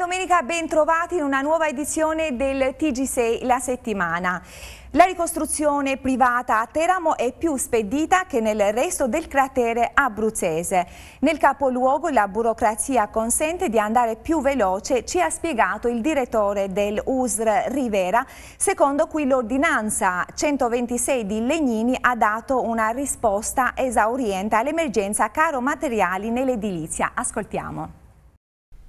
Domenica, ben trovati in una nuova edizione del TG6 La Settimana. La ricostruzione privata a Teramo è più spedita che nel resto del cratere abruzzese. Nel capoluogo la burocrazia consente di andare più veloce, ci ha spiegato il direttore del USR Rivera, secondo cui l'ordinanza 126 di Legnini ha dato una risposta esauriente all'emergenza caro materiali nell'edilizia. Ascoltiamo.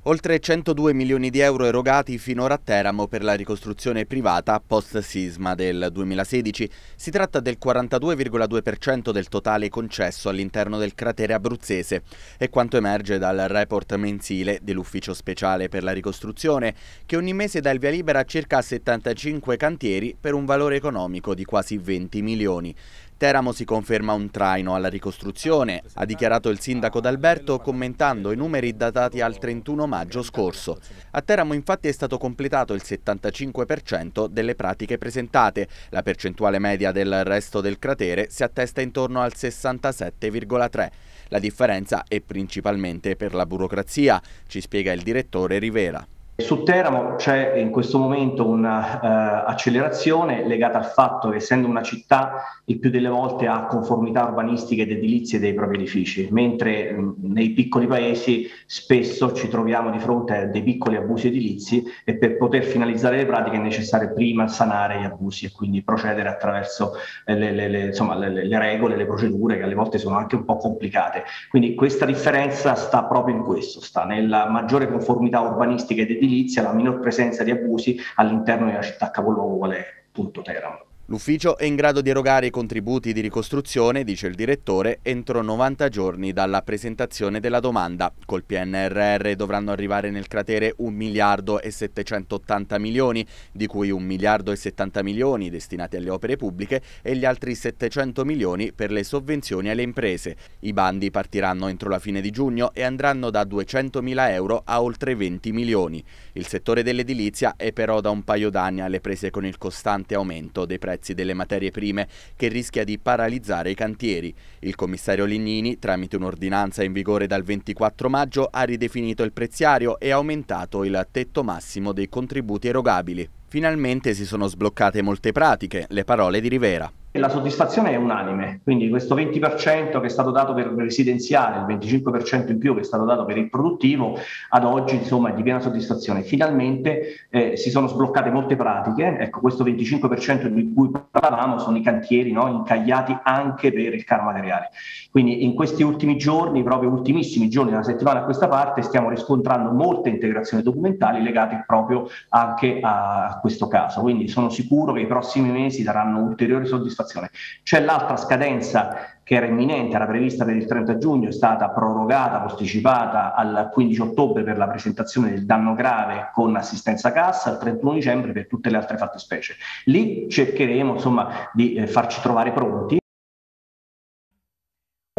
Oltre 102 milioni di euro erogati finora a Teramo per la ricostruzione privata post-sisma del 2016. Si tratta del 42,2% del totale concesso all'interno del cratere abruzzese e quanto emerge dal report mensile dell'Ufficio Speciale per la Ricostruzione che ogni mese dà il via libera a circa 75 cantieri per un valore economico di quasi 20 milioni. Teramo si conferma un traino alla ricostruzione, ha dichiarato il sindaco D'Alberto commentando i numeri datati al 31 maggio scorso. A Teramo infatti è stato completato il 75% delle pratiche presentate, la percentuale media del resto del cratere si attesta intorno al 67,3%. La differenza è principalmente per la burocrazia, ci spiega il direttore Rivera. Su Teramo c'è in questo momento un'accelerazione uh, legata al fatto che essendo una città il più delle volte ha conformità urbanistiche ed edilizie dei propri edifici, mentre mh, nei piccoli paesi spesso ci troviamo di fronte a dei piccoli abusi edilizi e per poter finalizzare le pratiche è necessario prima sanare gli abusi e quindi procedere attraverso eh, le, le, le, insomma, le regole, le procedure che alle volte sono anche un po' complicate. Quindi questa differenza sta proprio in questo, sta nella maggiore conformità urbanistica ed edilizia edilizia, la minor presenza di abusi all'interno della città capoluogo qual è appunto Teramo. L'ufficio è in grado di erogare i contributi di ricostruzione, dice il direttore, entro 90 giorni dalla presentazione della domanda. Col PNRR dovranno arrivare nel cratere 1 miliardo e 780 milioni, di cui 1 miliardo e 70 milioni destinati alle opere pubbliche e gli altri 700 milioni per le sovvenzioni alle imprese. I bandi partiranno entro la fine di giugno e andranno da 200 mila euro a oltre 20 milioni. Il settore dell'edilizia è però da un paio d'anni alle prese con il costante aumento dei prezzi delle materie prime che rischia di paralizzare i cantieri. Il commissario Lignini, tramite un'ordinanza in vigore dal 24 maggio, ha ridefinito il preziario e aumentato il tetto massimo dei contributi erogabili. Finalmente si sono sbloccate molte pratiche, le parole di Rivera. La soddisfazione è unanime, quindi questo 20% che è stato dato per il residenziale, il 25% in più che è stato dato per il produttivo, ad oggi insomma è di piena soddisfazione. Finalmente eh, si sono sbloccate molte pratiche, ecco questo 25% di cui parlavamo sono i cantieri no, incagliati anche per il caro materiale. Quindi in questi ultimi giorni, proprio ultimissimi giorni, una settimana a questa parte, stiamo riscontrando molte integrazioni documentali legate proprio anche a questo caso. Quindi sono sicuro che i prossimi mesi daranno ulteriori soddisfazioni soddisfazione. C'è l'altra scadenza che era imminente, era prevista per il 30 giugno, è stata prorogata, posticipata al 15 ottobre per la presentazione del danno grave con assistenza cassa, al 31 dicembre per tutte le altre fattispecie. Lì cercheremo insomma di eh, farci trovare pronti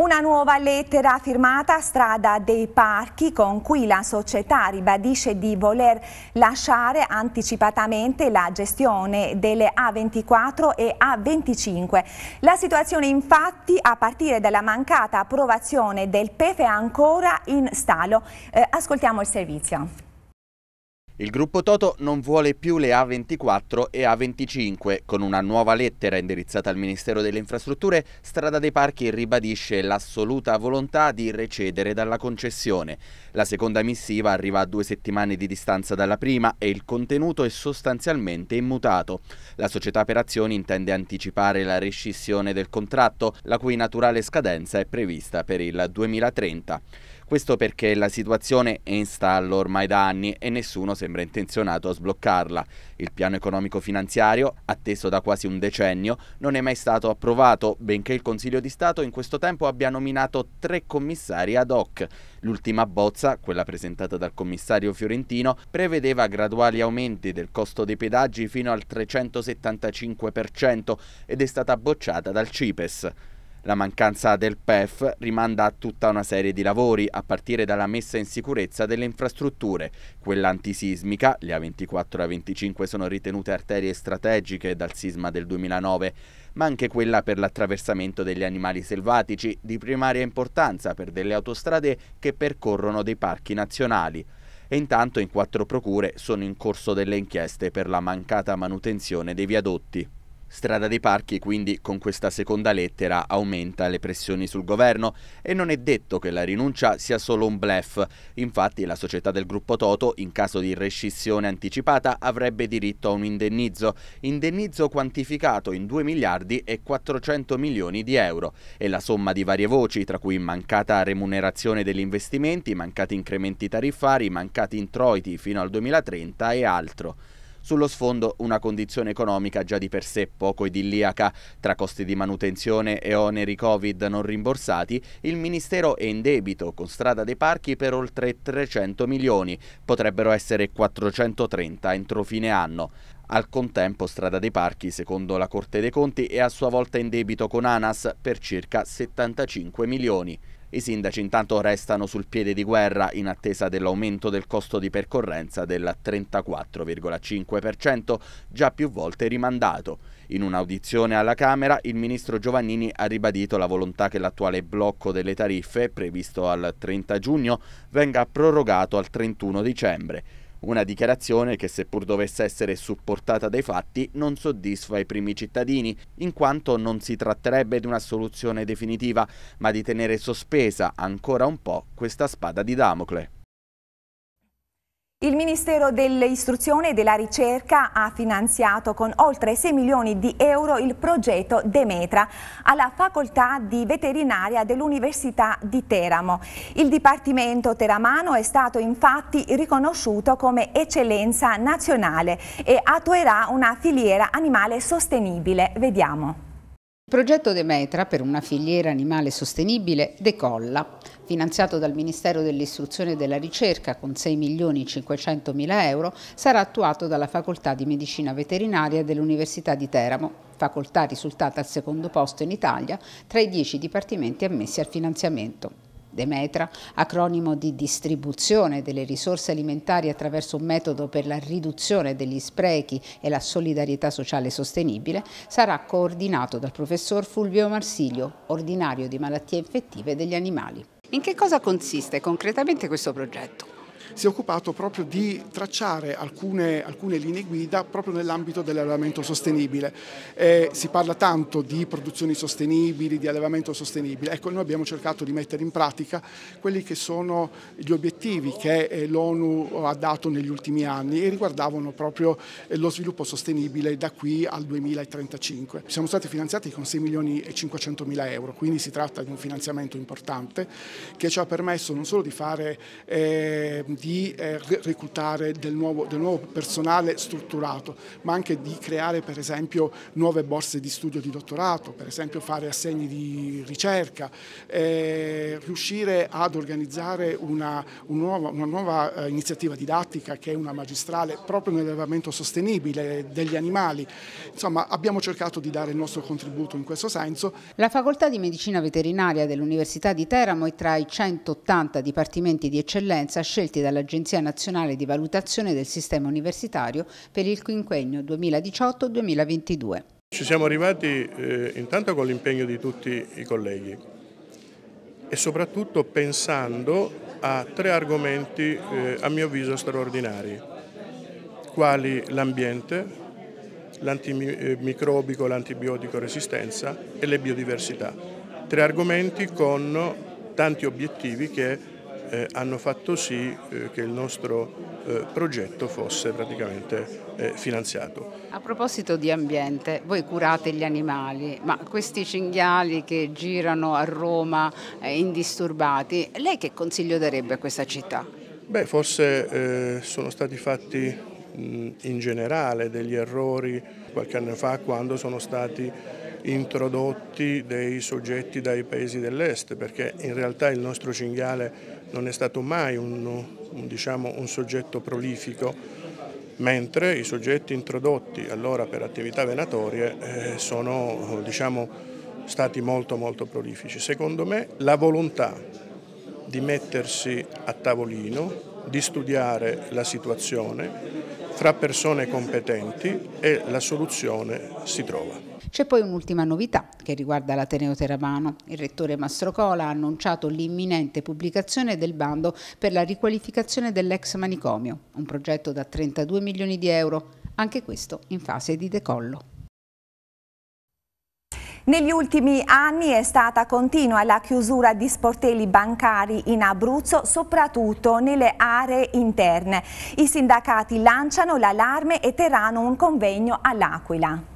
una nuova lettera firmata Strada dei Parchi con cui la società ribadisce di voler lasciare anticipatamente la gestione delle A24 e A25. La situazione infatti a partire dalla mancata approvazione del PEF è ancora in stallo. Eh, ascoltiamo il servizio. Il gruppo Toto non vuole più le A24 e A25. Con una nuova lettera indirizzata al Ministero delle Infrastrutture, Strada dei Parchi ribadisce l'assoluta volontà di recedere dalla concessione. La seconda missiva arriva a due settimane di distanza dalla prima e il contenuto è sostanzialmente immutato. La società per azioni intende anticipare la rescissione del contratto, la cui naturale scadenza è prevista per il 2030. Questo perché la situazione è in stallo ormai da anni e nessuno sembra intenzionato a sbloccarla. Il piano economico finanziario, atteso da quasi un decennio, non è mai stato approvato, benché il Consiglio di Stato in questo tempo abbia nominato tre commissari ad hoc. L'ultima bozza, quella presentata dal commissario fiorentino, prevedeva graduali aumenti del costo dei pedaggi fino al 375% ed è stata bocciata dal CIPES. La mancanza del PEF rimanda a tutta una serie di lavori, a partire dalla messa in sicurezza delle infrastrutture. Quella antisismica, le A24 e A25 sono ritenute arterie strategiche dal sisma del 2009, ma anche quella per l'attraversamento degli animali selvatici, di primaria importanza per delle autostrade che percorrono dei parchi nazionali e intanto in quattro procure sono in corso delle inchieste per la mancata manutenzione dei viadotti. Strada dei Parchi quindi con questa seconda lettera aumenta le pressioni sul governo e non è detto che la rinuncia sia solo un blef. Infatti la società del gruppo Toto in caso di rescissione anticipata avrebbe diritto a un indennizzo, indennizzo quantificato in 2 miliardi e 400 milioni di euro e la somma di varie voci tra cui mancata remunerazione degli investimenti, mancati incrementi tariffari, mancati introiti fino al 2030 e altro. Sullo sfondo una condizione economica già di per sé poco idilliaca. Tra costi di manutenzione e oneri Covid non rimborsati, il Ministero è in debito con Strada dei Parchi per oltre 300 milioni, potrebbero essere 430 entro fine anno. Al contempo Strada dei Parchi, secondo la Corte dei Conti, è a sua volta in debito con ANAS per circa 75 milioni. I sindaci intanto restano sul piede di guerra in attesa dell'aumento del costo di percorrenza del 34,5%, già più volte rimandato. In un'audizione alla Camera, il ministro Giovannini ha ribadito la volontà che l'attuale blocco delle tariffe, previsto al 30 giugno, venga prorogato al 31 dicembre. Una dichiarazione che seppur dovesse essere supportata dai fatti non soddisfa i primi cittadini, in quanto non si tratterebbe di una soluzione definitiva, ma di tenere sospesa ancora un po' questa spada di Damocle. Il Ministero dell'Istruzione e della Ricerca ha finanziato con oltre 6 milioni di euro il progetto Demetra alla Facoltà di Veterinaria dell'Università di Teramo. Il Dipartimento Teramano è stato infatti riconosciuto come eccellenza nazionale e attuerà una filiera animale sostenibile. Vediamo. Progetto Demetra per una filiera animale sostenibile decolla. Finanziato dal Ministero dell'Istruzione e della Ricerca con 6 milioni 500 mila euro, sarà attuato dalla Facoltà di Medicina Veterinaria dell'Università di Teramo, facoltà risultata al secondo posto in Italia tra i dieci dipartimenti ammessi al finanziamento. Demetra, acronimo di distribuzione delle risorse alimentari attraverso un metodo per la riduzione degli sprechi e la solidarietà sociale sostenibile, sarà coordinato dal professor Fulvio Marsilio, ordinario di malattie infettive degli animali. In che cosa consiste concretamente questo progetto? Si è occupato proprio di tracciare alcune, alcune linee guida proprio nell'ambito dell'allevamento sostenibile. Eh, si parla tanto di produzioni sostenibili, di allevamento sostenibile. Ecco, noi abbiamo cercato di mettere in pratica quelli che sono gli obiettivi che eh, l'ONU ha dato negli ultimi anni e riguardavano proprio eh, lo sviluppo sostenibile da qui al 2035. Siamo stati finanziati con 6 milioni e 500 mila euro, quindi si tratta di un finanziamento importante che ci ha permesso non solo di fare eh, di eh, reclutare del nuovo, del nuovo, personale strutturato, ma anche di creare per esempio nuove borse di studio di dottorato, per esempio fare assegni di ricerca, eh, riuscire ad organizzare una, un nuova, una nuova eh, iniziativa didattica che è una magistrale proprio nell'allevamento sostenibile degli animali. Insomma abbiamo cercato di dare il nostro contributo in questo senso. La facoltà di medicina veterinaria dell'Università di Teramo è tra i 180 dipartimenti di eccellenza scelti dalla dall'Agenzia Nazionale di Valutazione del Sistema Universitario per il quinquennio 2018-2022. Ci siamo arrivati eh, intanto con l'impegno di tutti i colleghi e soprattutto pensando a tre argomenti eh, a mio avviso straordinari, quali l'ambiente, l'antimicrobico, l'antibiotico resistenza e le biodiversità. Tre argomenti con tanti obiettivi che eh, hanno fatto sì eh, che il nostro eh, progetto fosse praticamente eh, finanziato. A proposito di ambiente, voi curate gli animali, ma questi cinghiali che girano a Roma eh, indisturbati, lei che consiglio darebbe a questa città? Beh, forse eh, sono stati fatti mh, in generale degli errori qualche anno fa quando sono stati introdotti dei soggetti dai paesi dell'est, perché in realtà il nostro cinghiale non è stato mai un, un, diciamo, un soggetto prolifico, mentre i soggetti introdotti allora per attività venatorie eh, sono diciamo, stati molto molto prolifici. Secondo me la volontà di mettersi a tavolino, di studiare la situazione fra persone competenti e la soluzione si trova. C'è poi un'ultima novità che riguarda l'Ateneo Teramano. Il rettore Mastrocola ha annunciato l'imminente pubblicazione del bando per la riqualificazione dell'ex manicomio, un progetto da 32 milioni di euro, anche questo in fase di decollo. Negli ultimi anni è stata continua la chiusura di sportelli bancari in Abruzzo, soprattutto nelle aree interne. I sindacati lanciano l'allarme e terranno un convegno all'Aquila.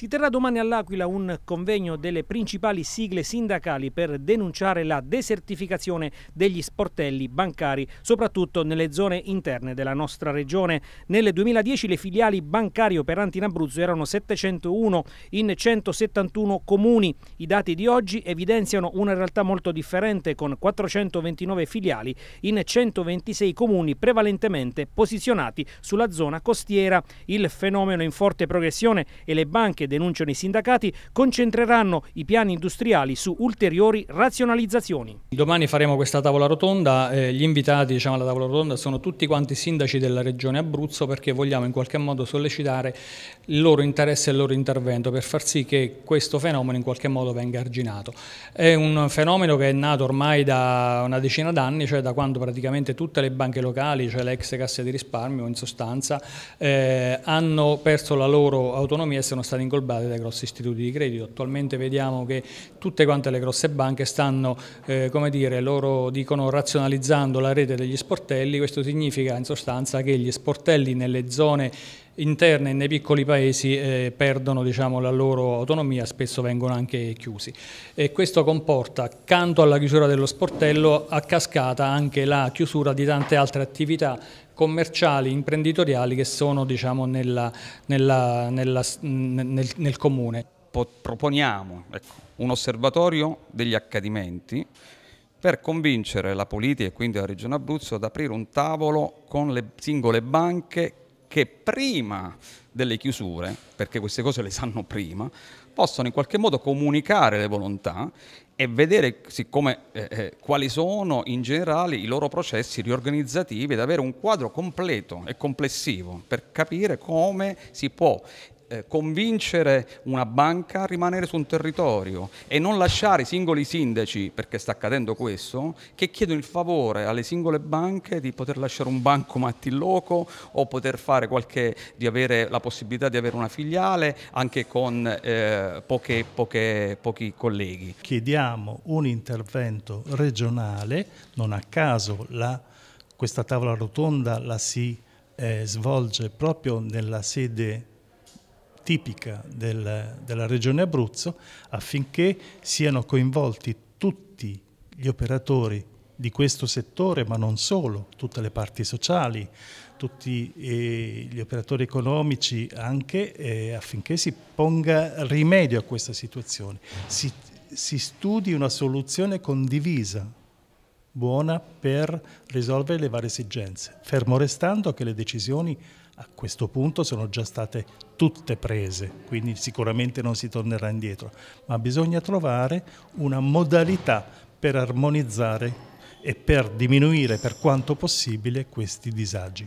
Si terrà domani all'Aquila un convegno delle principali sigle sindacali per denunciare la desertificazione degli sportelli bancari, soprattutto nelle zone interne della nostra regione. Nel 2010 le filiali bancarie operanti in Abruzzo erano 701 in 171 comuni. I dati di oggi evidenziano una realtà molto differente con 429 filiali in 126 comuni prevalentemente posizionati sulla zona costiera. Il fenomeno in forte progressione e le banche denunciano i sindacati, concentreranno i piani industriali su ulteriori razionalizzazioni. Domani faremo questa tavola rotonda, eh, gli invitati diciamo, alla tavola rotonda sono tutti quanti sindaci della regione Abruzzo perché vogliamo in qualche modo sollecitare il loro interesse e il loro intervento per far sì che questo fenomeno in qualche modo venga arginato. È un fenomeno che è nato ormai da una decina d'anni, cioè da quando praticamente tutte le banche locali, cioè le ex casse di risparmio in sostanza, eh, hanno perso la loro autonomia e sono state incolpate inglobate dai grossi istituti di credito. Attualmente vediamo che tutte quante le grosse banche stanno, eh, come dire, loro dicono razionalizzando la rete degli sportelli, questo significa in sostanza che gli sportelli nelle zone interne nei piccoli paesi eh, perdono diciamo, la loro autonomia, spesso vengono anche chiusi. E questo comporta, accanto alla chiusura dello sportello, a cascata anche la chiusura di tante altre attività commerciali, imprenditoriali che sono diciamo, nella, nella, nella, nel, nel, comune. Proponiamo ecco, un osservatorio degli accadimenti per convincere la politica e quindi la Regione Abruzzo ad aprire un tavolo con le singole banche che prima delle chiusure, perché queste cose le sanno prima, possono in qualche modo comunicare le volontà e vedere siccome, eh, eh, quali sono in generale i loro processi riorganizzativi ed avere un quadro completo e complessivo per capire come si può eh, convincere una banca a rimanere su un territorio e non lasciare i singoli sindaci, perché sta accadendo questo, che chiedono il favore alle singole banche di poter lasciare un bancomat in loco o poter fare qualche, di avere la possibilità di avere una filiale anche con eh, poche, poche, pochi colleghi. Chiediamo un intervento regionale, non a caso la, questa tavola rotonda la si eh, svolge proprio nella sede tipica del, della regione Abruzzo affinché siano coinvolti tutti gli operatori di questo settore, ma non solo, tutte le parti sociali, tutti eh, gli operatori economici anche eh, affinché si ponga rimedio a questa situazione, si, si studi una soluzione condivisa, buona per risolvere le varie esigenze, fermo restando che le decisioni a questo punto sono già state tutte prese, quindi sicuramente non si tornerà indietro, ma bisogna trovare una modalità per armonizzare e per diminuire per quanto possibile questi disagi.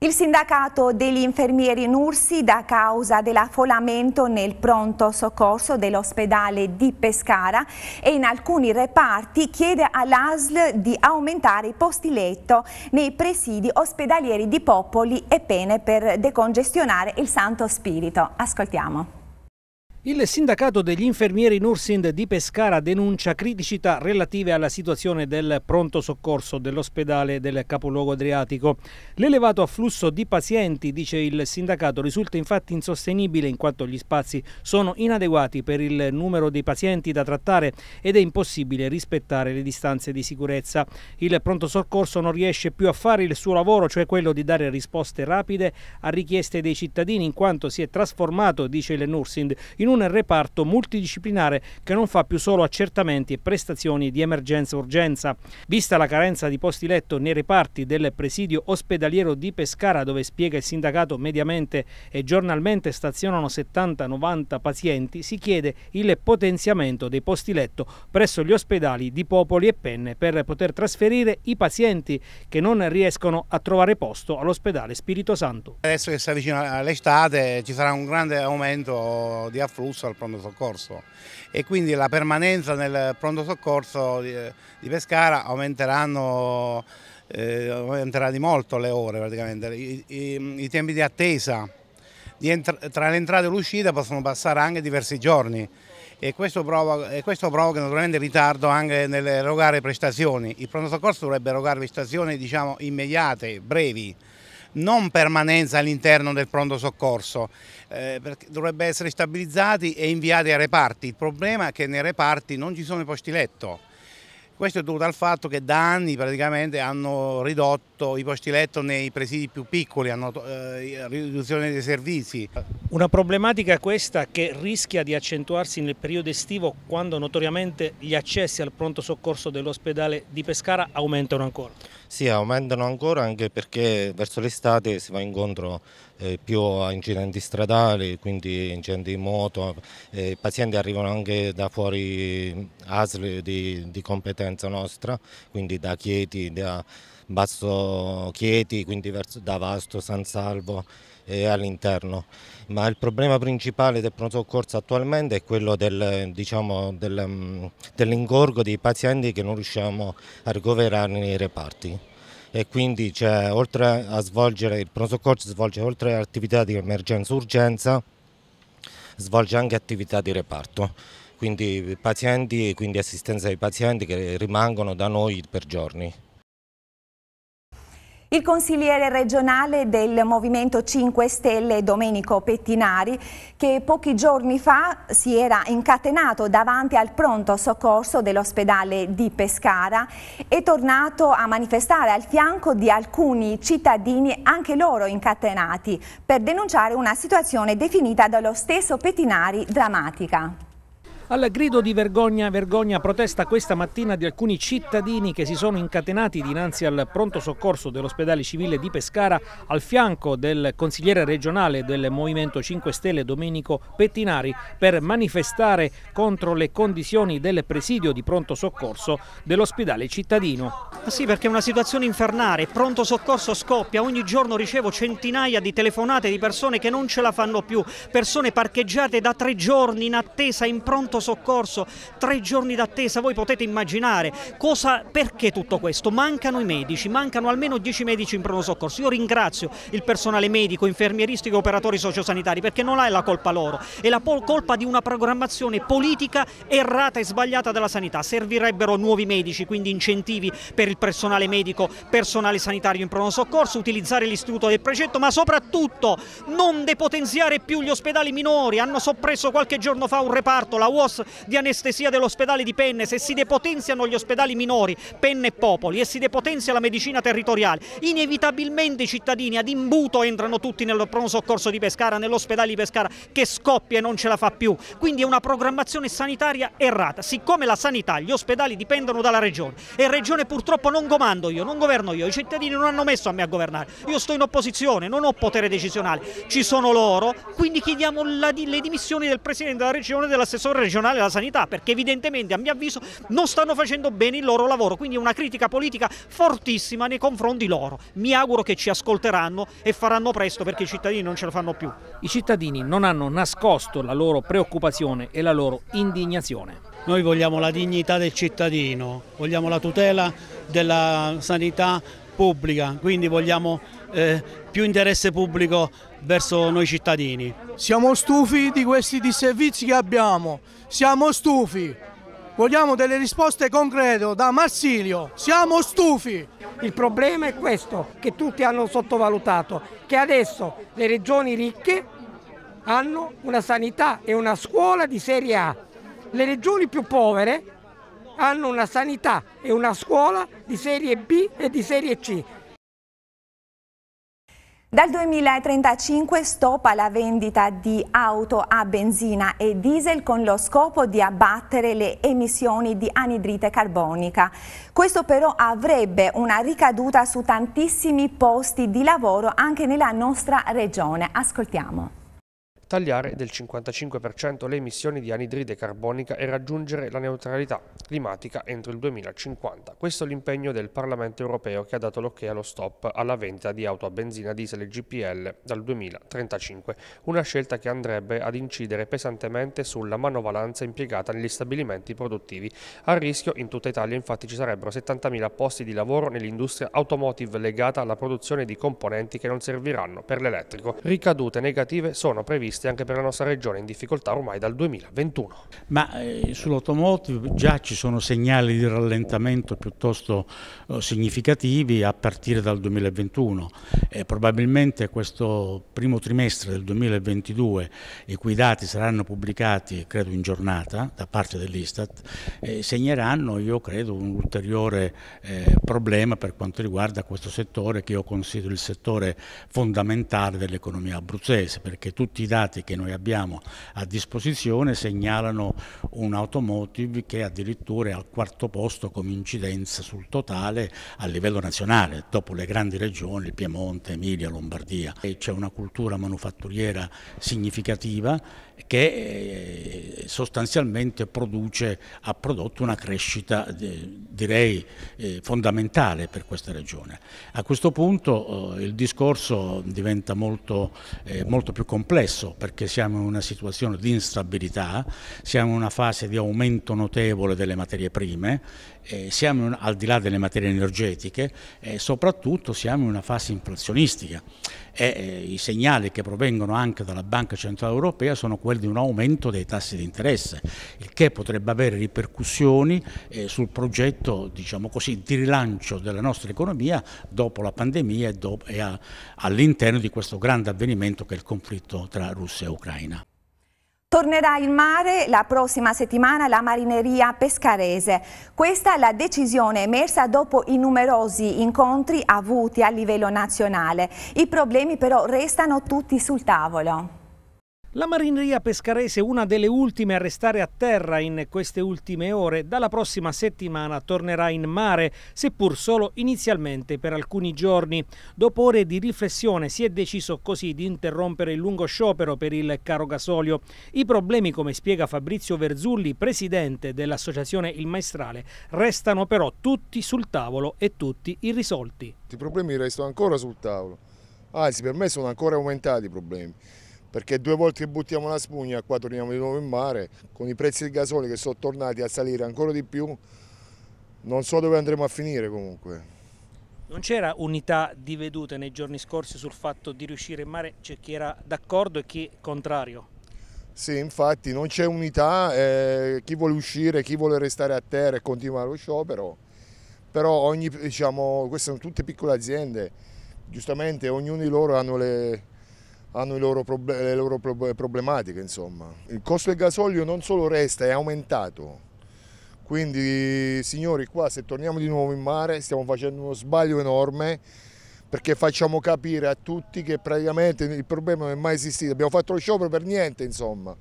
Il sindacato degli infermieri Nursi da causa dell'affollamento nel pronto soccorso dell'ospedale di Pescara e in alcuni reparti chiede all'ASL di aumentare i posti letto nei presidi ospedalieri di Popoli e Pene per decongestionare il Santo Spirito. Ascoltiamo. Il sindacato degli infermieri Nursind di Pescara denuncia criticità relative alla situazione del pronto soccorso dell'ospedale del capoluogo adriatico. L'elevato afflusso di pazienti, dice il sindacato, risulta infatti insostenibile in quanto gli spazi sono inadeguati per il numero di pazienti da trattare ed è impossibile rispettare le distanze di sicurezza. Il pronto soccorso non riesce più a fare il suo lavoro, cioè quello di dare risposte rapide a richieste dei cittadini in quanto si è trasformato, dice il Nursind, in in un reparto multidisciplinare che non fa più solo accertamenti e prestazioni di emergenza-urgenza. Vista la carenza di posti letto nei reparti del presidio ospedaliero di Pescara, dove spiega il sindacato mediamente e giornalmente stazionano 70-90 pazienti, si chiede il potenziamento dei posti letto presso gli ospedali di Popoli e Penne per poter trasferire i pazienti che non riescono a trovare posto all'ospedale Spirito Santo. Adesso che si avvicina l'estate ci sarà un grande aumento di afflusso al pronto soccorso. E quindi la permanenza nel pronto soccorso di, di Pescara aumenteranno eh, aumenterà di molto le ore praticamente, I, i, i tempi di attesa di tra l'entrata e l'uscita possono passare anche diversi giorni. E questo provoca, e questo provoca naturalmente ritardo anche nell'erogare prestazioni. Il pronto soccorso dovrebbe erogare prestazioni diciamo, immediate, brevi, non permanenza all'interno del pronto soccorso, eh, dovrebbe essere stabilizzati e inviati ai reparti. Il problema è che nei reparti non ci sono i posti letto. Questo è dovuto al fatto che da anni praticamente hanno ridotto i posti letto nei presidi più piccoli, hanno eh, riduzione dei servizi. Una problematica questa che rischia di accentuarsi nel periodo estivo quando notoriamente gli accessi al pronto soccorso dell'ospedale di Pescara aumentano ancora. Sì, aumentano ancora anche perché verso l'estate si va incontro eh, più a incidenti stradali, quindi incidenti di moto, eh, i pazienti arrivano anche da fuori ASL di, di competenza nostra, quindi da Chieti, da Basso Chieti, quindi verso, da Vasto, San Salvo e all'interno. Ma il problema principale del pronto soccorso attualmente è quello del, diciamo, del, mm, dell'ingorgo dei pazienti che non riusciamo a ricoverare nei reparti e quindi cioè, oltre a svolgere il pronto soccorso svolge oltre all'attività di emergenza-urgenza svolge anche attività di reparto quindi pazienti, quindi assistenza ai pazienti che rimangono da noi per giorni. Il consigliere regionale del Movimento 5 Stelle Domenico Pettinari che pochi giorni fa si era incatenato davanti al pronto soccorso dell'ospedale di Pescara è tornato a manifestare al fianco di alcuni cittadini anche loro incatenati per denunciare una situazione definita dallo stesso Pettinari drammatica. Al grido di vergogna, vergogna protesta questa mattina di alcuni cittadini che si sono incatenati dinanzi al pronto soccorso dell'ospedale civile di Pescara al fianco del consigliere regionale del Movimento 5 Stelle Domenico Pettinari per manifestare contro le condizioni del presidio di pronto soccorso dell'ospedale cittadino. Sì, perché è una situazione infernale, pronto soccorso scoppia, ogni giorno ricevo centinaia di telefonate di persone che non ce la fanno più, persone parcheggiate da tre giorni in attesa in pronto pronto soccorso, tre giorni d'attesa, voi potete immaginare cosa, perché tutto questo? Mancano i medici, mancano almeno 10 medici in pronto soccorso. Io ringrazio il personale medico, infermieristico e operatori sociosanitari perché non è la colpa loro, è la colpa di una programmazione politica errata e sbagliata della sanità. Servirebbero nuovi medici, quindi incentivi per il personale medico, personale sanitario in pronto soccorso, utilizzare l'istituto del precetto, ma soprattutto non depotenziare più gli ospedali minori. Hanno soppresso qualche giorno fa un reparto, la UOS UOS di anestesia dell'ospedale di Penne, se si depotenziano gli ospedali minori, Penne e Popoli, e si depotenzia la medicina territoriale, inevitabilmente i cittadini ad imbuto entrano tutti nel pronto soccorso di Pescara, nell'ospedale di Pescara, che scoppia e non ce la fa più. Quindi è una programmazione sanitaria errata. Siccome la sanità, gli ospedali dipendono dalla regione e regione purtroppo non comando io, non governo io, i cittadini non hanno messo a me a governare. Io sto in opposizione, non ho potere decisionale, ci sono loro, quindi chiediamo la, le dimissioni del Presidente della Regione e dell'assessore regionale regionale della sanità perché evidentemente a mio avviso non stanno facendo bene il loro lavoro, quindi è una critica politica fortissima nei confronti loro. Mi auguro che ci ascolteranno e faranno presto perché i cittadini non ce la fanno più. I cittadini non hanno nascosto la loro preoccupazione e la loro indignazione. Noi vogliamo la dignità del cittadino, vogliamo la tutela della sanità pubblica, quindi vogliamo eh, più interesse pubblico verso noi cittadini. Siamo stufi di questi disservizi che abbiamo, siamo stufi. Vogliamo delle risposte concrete da Marsilio, siamo stufi. Il problema è questo, che tutti hanno sottovalutato, che adesso le regioni ricche hanno una sanità e una scuola di serie A. Le regioni più povere hanno una sanità e una scuola di serie B e di serie C. Dal 2035 stop alla vendita di auto a benzina e diesel con lo scopo di abbattere le emissioni di anidride carbonica. Questo però avrebbe una ricaduta su tantissimi posti di lavoro anche nella nostra regione. Ascoltiamo tagliare del 55% le emissioni di anidride carbonica e raggiungere la neutralità climatica entro il 2050. Questo è l'impegno del Parlamento europeo che ha dato l'ok allo stop alla vendita di auto a benzina, diesel e GPL dal 2035, una scelta che andrebbe ad incidere pesantemente sulla manovalanza impiegata negli stabilimenti produttivi. A rischio in tutta Italia infatti ci sarebbero 70.000 posti di lavoro nell'industria automotive legata alla produzione di componenti che non serviranno per l'elettrico. Ricadute negative sono previste previste anche per la nostra regione in difficoltà ormai dal 2021. Ma eh, sull'automotive già ci sono segnali di rallentamento piuttosto eh, significativi a partire dal 2021 e probabilmente questo primo trimestre del 2022 i cui dati saranno pubblicati credo in giornata da parte dell'Istat eh, segneranno io credo un ulteriore eh, problema per quanto riguarda questo settore che io considero il settore fondamentale dell'economia abruzzese perché tutti i dati dati che noi abbiamo a disposizione segnalano un'automotive che addirittura è al quarto posto come incidenza sul totale a livello nazionale, dopo le grandi regioni, Piemonte, Emilia, Lombardia. C'è una cultura manufatturiera significativa che eh, sostanzialmente produce, ha prodotto una crescita eh, direi eh, fondamentale per questa regione. A questo punto il discorso diventa molto, molto più complesso perché siamo in una situazione di instabilità, siamo in una fase di aumento notevole delle materie prime, eh, siamo in, al di là delle materie energetiche e soprattutto siamo in una fase inflazionistica e eh, i segnali che provengono anche dalla Banca Centrale Europea sono quelli di un aumento dei tassi di interesse, il che potrebbe avere ripercussioni eh, sul progetto diciamo così, di rilancio della nostra economia dopo la pandemia e, e all'interno di questo grande avvenimento che è il conflitto tra Russia e Ucraina. Tornerà in mare la prossima settimana la marineria pescarese. Questa è la decisione emersa dopo i numerosi incontri avuti a livello nazionale. I problemi però restano tutti sul tavolo. La marineria pescarese, una delle ultime a restare a terra in queste ultime ore, dalla prossima settimana tornerà in mare, seppur solo inizialmente per alcuni giorni. Dopo ore di riflessione si è deciso così di interrompere il lungo sciopero per il caro gasolio. I problemi, come spiega Fabrizio Verzulli, presidente dell'associazione Il Maestrale, restano però tutti sul tavolo e tutti irrisolti. I problemi restano ancora sul tavolo, anzi per me sono ancora aumentati i problemi perché due volte che buttiamo la spugna qua torniamo di nuovo in mare, con i prezzi del gasolio che sono tornati a salire ancora di più, non so dove andremo a finire comunque. Non c'era unità di vedute nei giorni scorsi sul fatto di riuscire in mare, c'è chi era d'accordo e chi contrario? Sì, infatti non c'è unità, eh, chi vuole uscire, chi vuole restare a terra e continuare lo sciopero, però ogni, diciamo, queste sono tutte piccole aziende, giustamente ognuno di loro hanno le, hanno loro le loro problematiche. Insomma. Il costo del gasolio non solo resta, è aumentato. Quindi signori qua se torniamo di nuovo in mare stiamo facendo uno sbaglio enorme perché facciamo capire a tutti che praticamente il problema non è mai esistito, abbiamo fatto lo sciopero per niente insomma,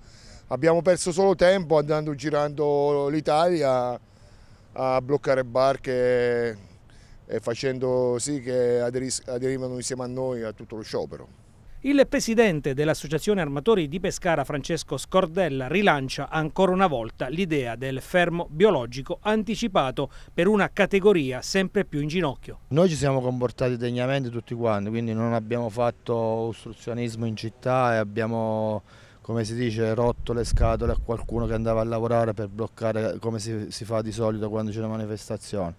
abbiamo perso solo tempo andando girando l'Italia a bloccare barche e facendo sì che aderivano insieme a noi a tutto lo sciopero. Il presidente dell'Associazione Armatori di Pescara, Francesco Scordella, rilancia ancora una volta l'idea del fermo biologico anticipato per una categoria sempre più in ginocchio. Noi ci siamo comportati degnamente tutti quanti, quindi non abbiamo fatto ostruzionismo in città e abbiamo come si dice, rotto le scatole a qualcuno che andava a lavorare per bloccare come si, si fa di solito quando c'è una manifestazione.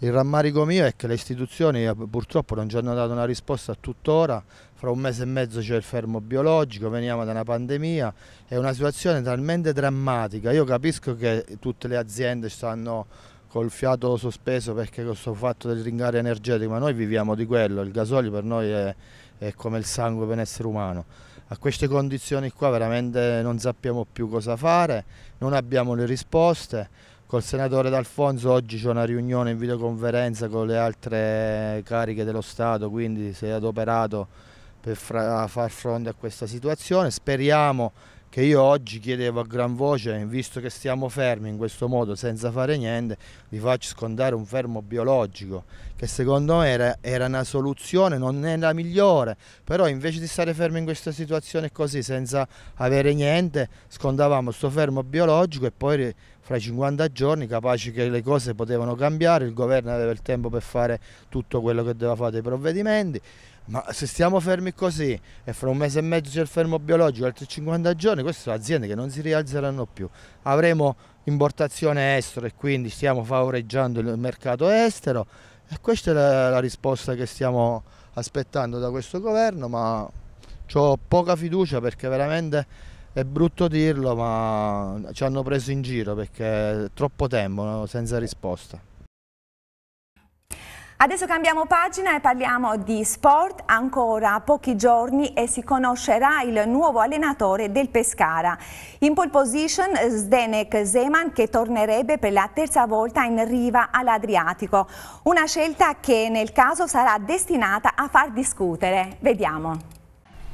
Il rammarico mio è che le istituzioni eh, purtroppo non ci hanno dato una risposta tuttora, fra un mese e mezzo c'è il fermo biologico, veniamo da una pandemia, è una situazione talmente drammatica, io capisco che tutte le aziende stanno col fiato sospeso perché questo fatto del ringario energetico, ma noi viviamo di quello, il gasolio per noi è, è come il sangue per un essere umano. A queste condizioni qua veramente non sappiamo più cosa fare, non abbiamo le risposte, col senatore D'Alfonso oggi c'è una riunione in videoconferenza con le altre cariche dello Stato, quindi si è adoperato per far fronte a questa situazione. Speriamo che io oggi chiedevo a gran voce, visto che stiamo fermi in questo modo senza fare niente, vi faccio scontare un fermo biologico, che secondo me era, era una soluzione, non è la migliore, però invece di stare fermi in questa situazione così senza avere niente, scontavamo questo fermo biologico e poi fra 50 giorni capaci che le cose potevano cambiare, il governo aveva il tempo per fare tutto quello che doveva fare dei provvedimenti. Ma se stiamo fermi così e fra un mese e mezzo c'è il fermo biologico, altri 50 giorni, queste sono aziende che non si rialzeranno più. Avremo importazione estero e quindi stiamo favoreggiando il mercato estero e questa è la, la risposta che stiamo aspettando da questo governo, ma ho poca fiducia perché veramente è brutto dirlo, ma ci hanno preso in giro perché è troppo tempo senza risposta. Adesso cambiamo pagina e parliamo di sport, ancora pochi giorni e si conoscerà il nuovo allenatore del Pescara. In pole position Zdenek Zeman che tornerebbe per la terza volta in riva all'Adriatico, una scelta che nel caso sarà destinata a far discutere. Vediamo.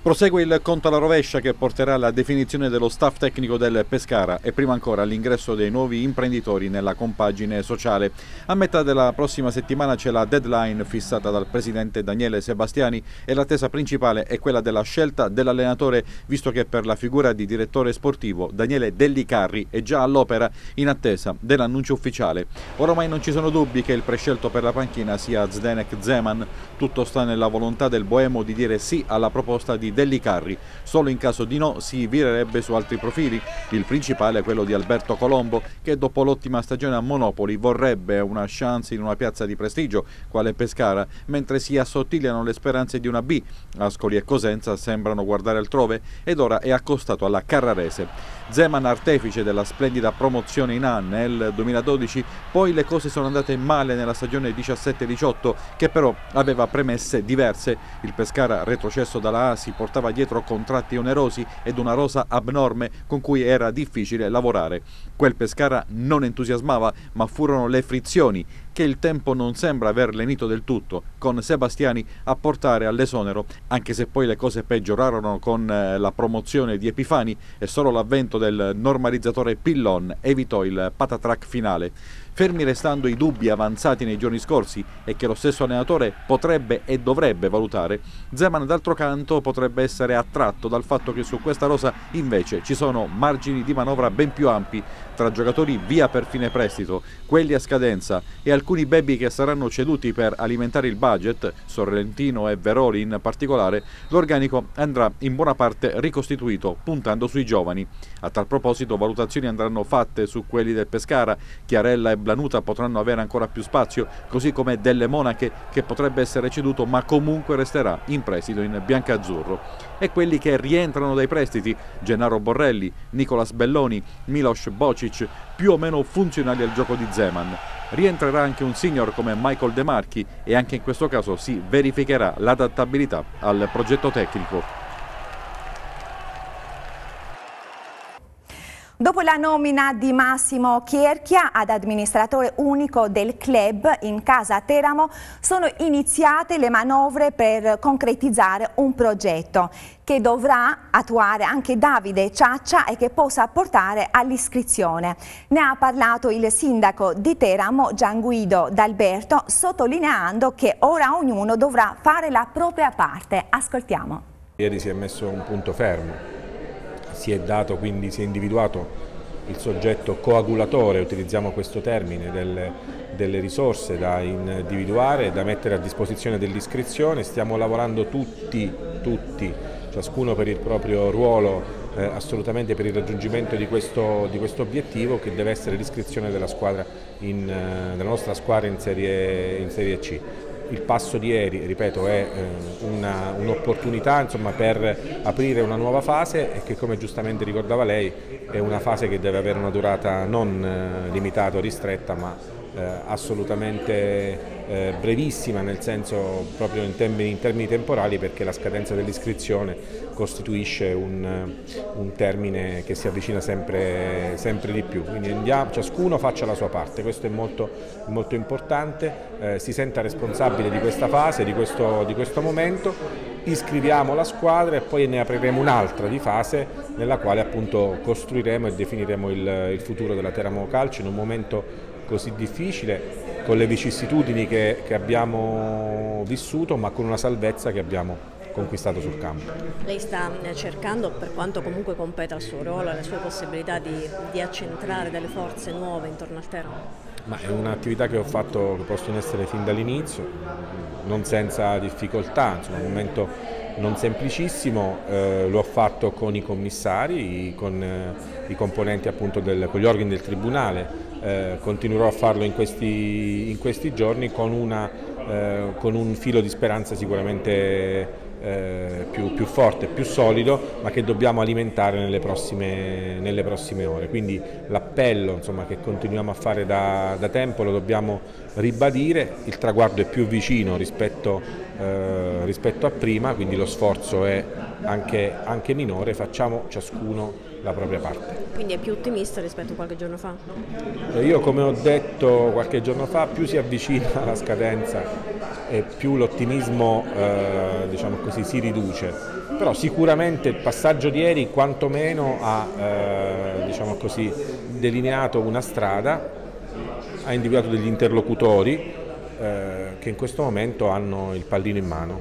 Prosegue il conto alla rovescia che porterà alla definizione dello staff tecnico del Pescara e prima ancora all'ingresso dei nuovi imprenditori nella compagine sociale. A metà della prossima settimana c'è la deadline fissata dal presidente Daniele Sebastiani e l'attesa principale è quella della scelta dell'allenatore visto che per la figura di direttore sportivo Daniele Dellicarri è già all'opera in attesa dell'annuncio ufficiale. Ormai non ci sono dubbi che il prescelto per la panchina sia Zdenek Zeman, tutto sta nella volontà del Boemo di dire sì alla proposta di Delli Carri. Solo in caso di no si virerebbe su altri profili. Il principale è quello di Alberto Colombo, che dopo l'ottima stagione a Monopoli vorrebbe una chance in una piazza di prestigio, quale Pescara, mentre si assottigliano le speranze di una B. Ascoli e Cosenza sembrano guardare altrove ed ora è accostato alla Carrarese. Zeman artefice della splendida promozione in A nel 2012, poi le cose sono andate male nella stagione 17-18 che però aveva premesse diverse. Il Pescara retrocesso dalla A si portava dietro contratti onerosi ed una rosa abnorme con cui era difficile lavorare. Quel Pescara non entusiasmava, ma furono le frizioni che il tempo non sembra aver lenito del tutto, con Sebastiani a portare all'esonero, anche se poi le cose peggiorarono con eh, la promozione di Epifani e solo l'avvento del normalizzatore Pillon evitò il patatrack finale fermi restando i dubbi avanzati nei giorni scorsi e che lo stesso allenatore potrebbe e dovrebbe valutare, Zeman d'altro canto potrebbe essere attratto dal fatto che su questa rosa invece ci sono margini di manovra ben più ampi tra giocatori via per fine prestito, quelli a scadenza e alcuni baby che saranno ceduti per alimentare il budget, Sorrentino e Veroli in particolare, l'organico andrà in buona parte ricostituito puntando sui giovani. A tal proposito valutazioni andranno fatte su quelli del Pescara, Chiarella e Blanuta potranno avere ancora più spazio, così come Delle Monache che potrebbe essere ceduto ma comunque resterà in prestito in biancazzurro. E quelli che rientrano dai prestiti, Gennaro Borrelli, Nicolas Belloni, Milos Bocic, più o meno funzionali al gioco di Zeman. Rientrerà anche un signor come Michael De Marchi e anche in questo caso si verificherà l'adattabilità al progetto tecnico. Dopo la nomina di Massimo Chierchia ad amministratore unico del club in casa Teramo sono iniziate le manovre per concretizzare un progetto che dovrà attuare anche Davide Ciaccia e che possa portare all'iscrizione. Ne ha parlato il sindaco di Teramo Gianguido D'Alberto sottolineando che ora ognuno dovrà fare la propria parte. Ascoltiamo. Ieri si è messo un punto fermo si è dato, quindi si è individuato il soggetto coagulatore, utilizziamo questo termine, delle, delle risorse da individuare da mettere a disposizione dell'iscrizione, stiamo lavorando tutti, tutti, ciascuno per il proprio ruolo, eh, assolutamente per il raggiungimento di questo, di questo, obiettivo che deve essere l'iscrizione della, eh, della nostra squadra in serie, in serie C il passo di ieri, ripeto, è eh, un'opportunità un per aprire una nuova fase e che come giustamente ricordava lei è una fase che deve avere una durata non eh, limitata o ristretta ma eh, assolutamente brevissima nel senso proprio in termini, in termini, temporali perché la scadenza dell'iscrizione costituisce un, un, termine che si avvicina sempre, sempre di più, quindi andiamo, ciascuno faccia la sua parte, questo è molto, molto importante, eh, si senta responsabile di questa fase, di questo, di questo momento, iscriviamo la squadra e poi ne apriremo un'altra di fase nella quale appunto costruiremo e definiremo il, il futuro della Teramo Calcio in un momento così difficile con le vicissitudini che, che abbiamo vissuto ma con una salvezza che abbiamo conquistato sul campo. Lei sta eh, cercando, per quanto comunque competa il suo ruolo, le sue possibilità di, di accentrare delle forze nuove intorno al Teramo? Ma è un'attività che ho fatto, che ho posto in essere fin dall'inizio, non senza difficoltà, insomma, un momento non semplicissimo, eh, lo ho fatto con i commissari, con eh, i componenti appunto del, con gli organi del Tribunale, eh, continuerò a farlo in questi, in questi giorni con, una, eh, con, un filo di speranza sicuramente eh, più, più, forte, più solido, ma che dobbiamo alimentare nelle prossime, nelle prossime ore. Quindi l'appello che continuiamo a fare da, da, tempo lo dobbiamo ribadire, il traguardo è più vicino rispetto, eh, rispetto a prima, quindi lo sforzo è anche, anche minore, facciamo ciascuno la propria parte. Quindi è più ottimista rispetto a qualche giorno fa? Eh, io come ho detto qualche giorno fa, più si avvicina alla scadenza e più l'ottimismo eh, diciamo così, si riduce. Però sicuramente il passaggio di ieri quantomeno ha eh, diciamo così, delineato una strada, ha individuato degli interlocutori eh, che in questo momento hanno il pallino in mano.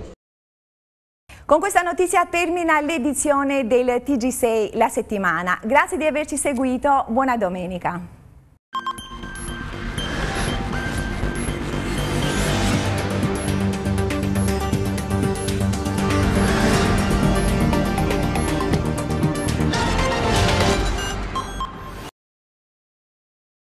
Con questa notizia termina l'edizione del TG6 La Settimana. Grazie di averci seguito, buona domenica.